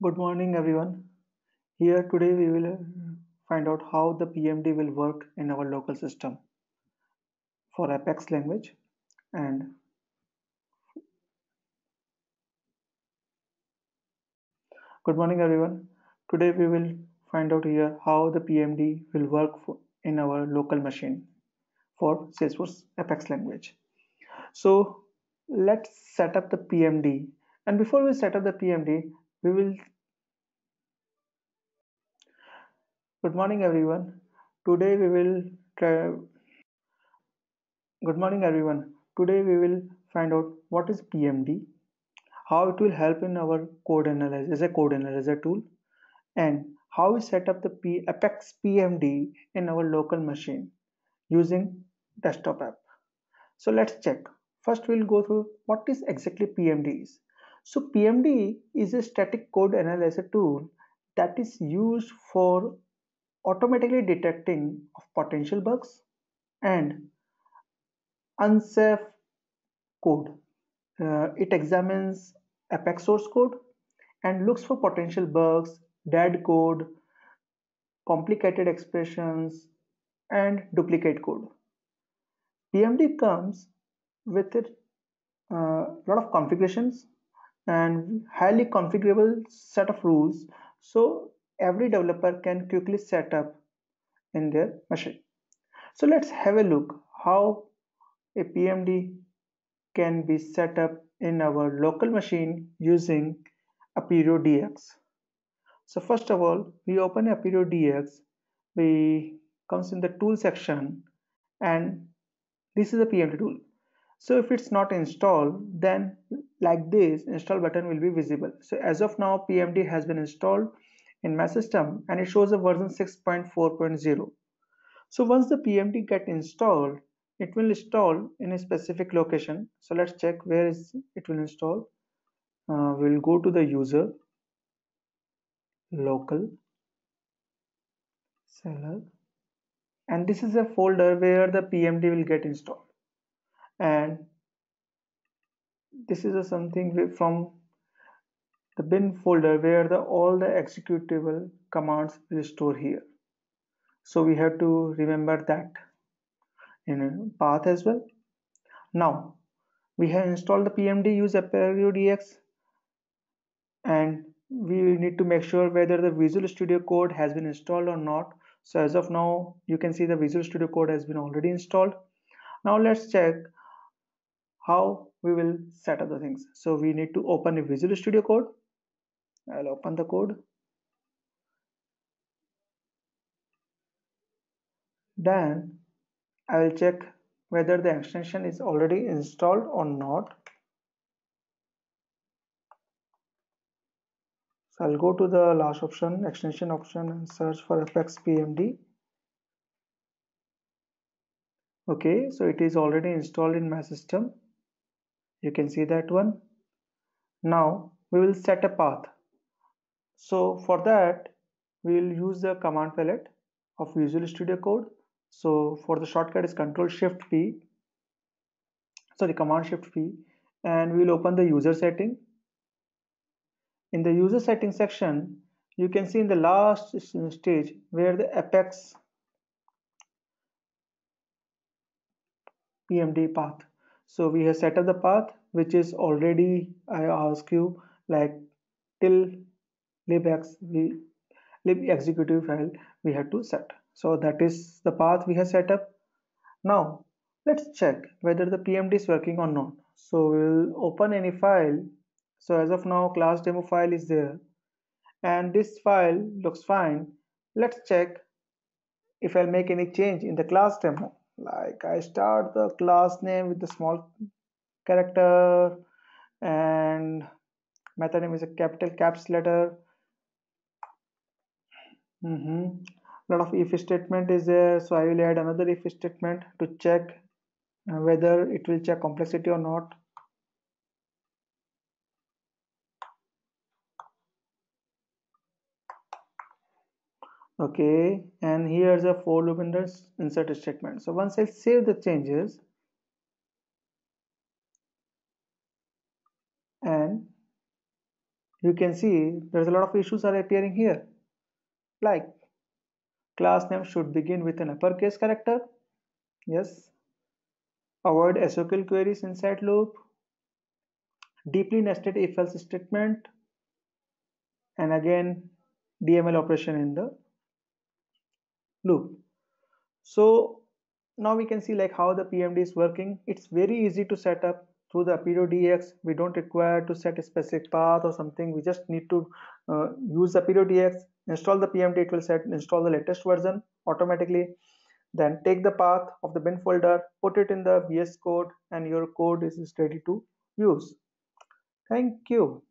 Good morning everyone. Here today we will find out how the PMD will work in our local system for Apex language and good morning everyone. Today we will find out here how the PMD will work in our local machine for Salesforce Apex language. So let's set up the PMD and before we set up the PMD we will Good morning everyone. Today we will try Good morning everyone. Today we will find out what is PMD, how it will help in our code analyzer as a code analyzer tool and how we set up the P Apex PMD in our local machine using desktop app. So let's check. First we'll go through what is exactly PMD is. So PMD is a static code analyzer tool that is used for automatically detecting of potential bugs and unsafe code. Uh, it examines Apex source code and looks for potential bugs, dead code, complicated expressions, and duplicate code. PMD comes with a uh, lot of configurations and highly configurable set of rules so every developer can quickly set up in their machine. So let's have a look how a PMD can be set up in our local machine using Appirio DX. So first of all, we open Appirio DX, we comes in the tool section and this is a PMD tool. So if it's not installed, then like this, install button will be visible. So as of now, PMD has been installed in my system and it shows a version 6.4.0 so once the pmd get installed it will install in a specific location. So let's check where is it will install. Uh, we'll go to the user local Cellar and this is a folder where the pmd will get installed. And this is a something from the bin folder where the all the executable commands will store here. So we have to remember that in path as well. Now we have installed the pmd use dx and we need to make sure whether the visual studio code has been installed or not. So as of now you can see the visual studio code has been already installed. Now let's check how we will set up the things. So we need to open a visual studio code. I'll open the code. Then I will check whether the extension is already installed or not. So I'll go to the last option extension option and search for Apex PMD okay so it is already installed in my system you can see that one. Now we will set a path. So for that we will use the command palette of Visual Studio Code. So for the shortcut is Control Shift P. Sorry Command Shift P. And we will open the user setting. In the user setting section you can see in the last stage where the apex pmd path so we have set up the path which is already i ask you like till libx we lib executive file we have to set. So that is the path we have set up. Now let's check whether the pmd is working or not. So we'll open any file. So as of now class demo file is there. And this file looks fine. Let's check if I'll make any change in the class demo like I start the class name with the small character and method name is a capital caps letter mm -hmm. lot of if statement is there so I will add another if statement to check whether it will check complexity or not okay and here's a for loop in the insert statement. So once I save the changes and you can see there's a lot of issues are appearing here. Like class name should begin with an uppercase character. Yes. Avoid SQL queries inside loop. Deeply nested if else statement. And again DML operation in the loop. So now we can see like how the PMD is working. It's very easy to set up through the AppirioDX we don't require to set a specific path or something. We just need to uh, use the AppirioDX install the PMD it will set install the latest version automatically. Then take the path of the bin folder put it in the VS code and your code is ready to use. Thank you